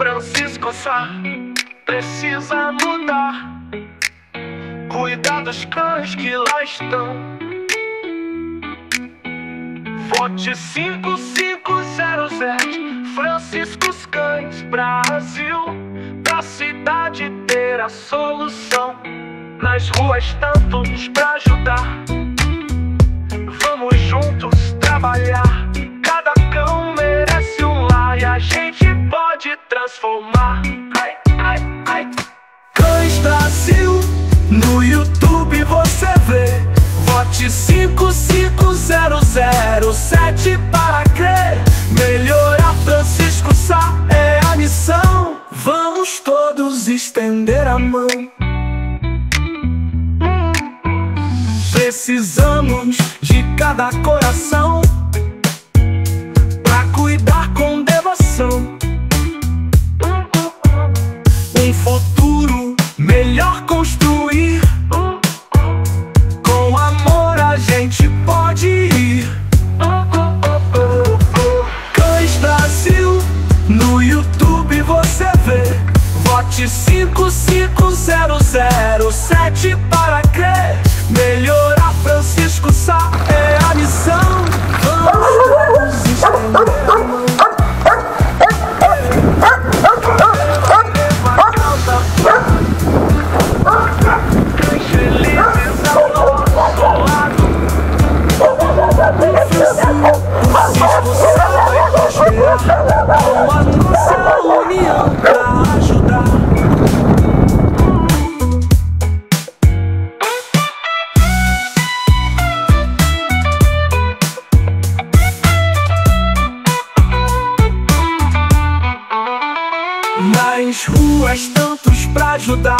Francisco Sá precisa mudar. Cuidar dos cães que lá estão. Vote 5507 Franciscos Cães Brasil. Pra cidade ter a solução. Nas ruas tantos pra ajudar. Vamos juntos trabalhar transformar. Ai, ai, ai. Cães Brasil No YouTube você vê. Vote 55007 para crer. Melhorar Francisco Sá é a missão. Vamos todos estender a mão. Precisamos de cada coração futuro melhor construir. Com amor a gente pode ir Cães Brasil No YouTube você vê. Vote 55007 para crer. Melhorar Nas ruas tantos pra ajudar.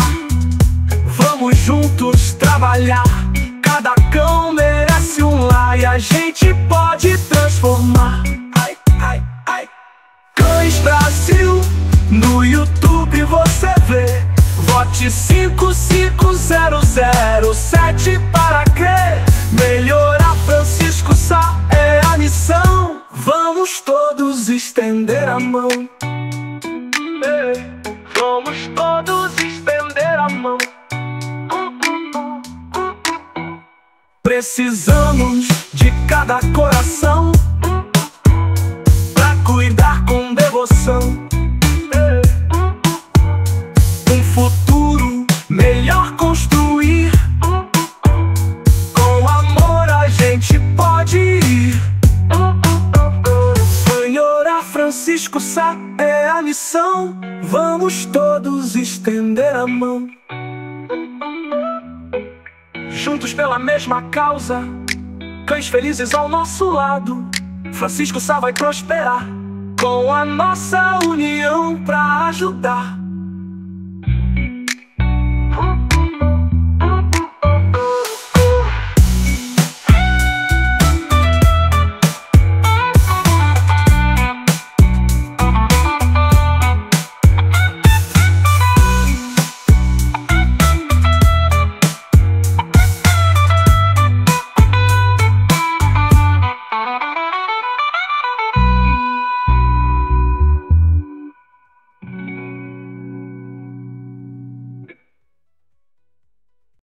Vamos juntos trabalhar. Cada cão merece um lar E a gente pode transformar. Ai, ai, ai. Cães Brasil No YouTube você vê. Vote 55007 para crer. Melhorar Francisco Sá é a missão. Vamos todos estender a mão Precisamos de cada coração Pra cuidar com devoção. Um futuro melhor construir. Com amor a gente pode ir. Senhora Francisco Sá é a missão. Vamos todos estender a mão Juntos pela mesma causa. Cães felizes ao nosso lado. Francisco Sá vai prosperar Com a nossa união pra ajudar